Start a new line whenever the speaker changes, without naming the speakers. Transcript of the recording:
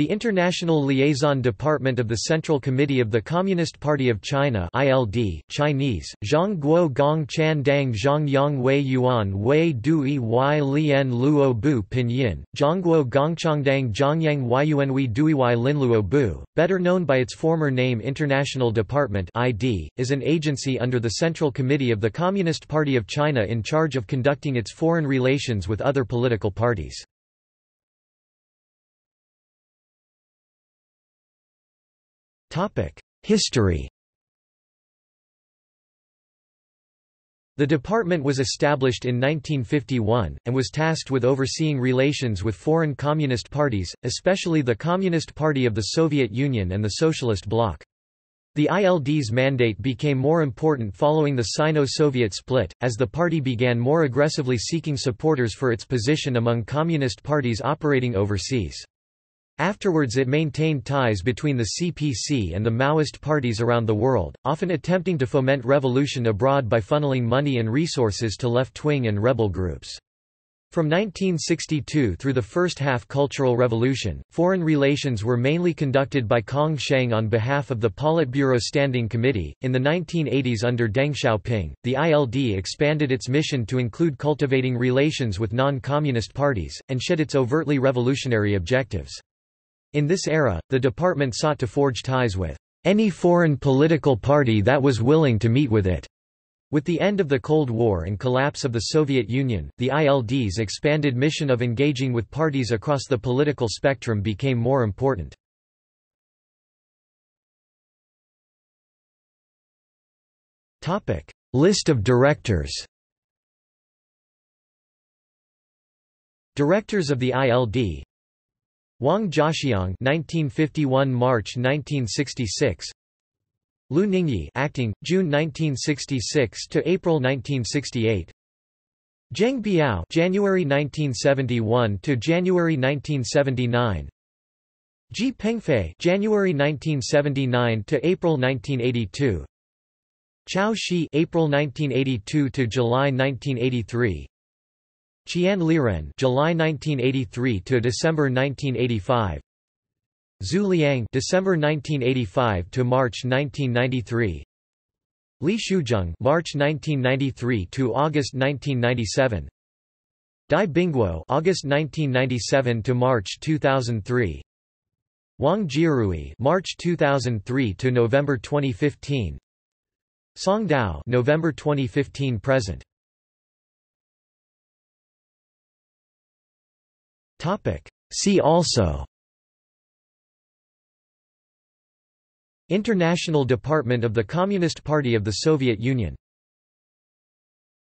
The International Liaison Department of the Central Committee of the Communist Party of China ILD, Chinese, Zhang Guo Gong Chan Dang Zhang Yang Wei Yuan Wei Dui Y Lian Luo Bu Pinyin, Zhangguo Gongchangdang Zhangyang Yuanwei Dui Y Lin Luo Bu, better known by its former name International Department ID, is an agency under the Central Committee of the Communist Party of China in charge of conducting its foreign relations with other political parties. History The department was established in 1951, and was tasked with overseeing relations with foreign communist parties, especially the Communist Party of the Soviet Union and the Socialist Bloc. The ILD's mandate became more important following the Sino-Soviet split, as the party began more aggressively seeking supporters for its position among communist parties operating overseas. Afterwards it maintained ties between the CPC and the Maoist parties around the world, often attempting to foment revolution abroad by funneling money and resources to left-wing and rebel groups. From 1962 through the first half Cultural Revolution, foreign relations were mainly conducted by Kang Sheng on behalf of the Politburo Standing Committee. In the 1980s under Deng Xiaoping, the ILD expanded its mission to include cultivating relations with non-communist parties, and shed its overtly revolutionary objectives. In this era, the department sought to forge ties with any foreign political party that was willing to meet with it. With the end of the Cold War and collapse of the Soviet Union, the ILD's expanded mission of engaging with parties across the political spectrum became more important. List of directors Directors of the ILD Wang Jiaxiang 1951 March 1966 Liu Ningyi acting June 1966 to April 1968 Geng Biao January 1971 to January 1979 Ji Pengfei January 1979 to April 1982 Qiao Shi April 1982 to July 1983 Qian Liren July 1983 to December 1985 Zhu Liang December 1985 to March 1993 Li Shuzheng March 1993 to August 1997 Dai Bingguo August 1997 to March 2003 Wang Jiarui, March 2003 to November 2015 Song Tao November 2015 present
Topic. See also
International Department of the Communist Party of the Soviet Union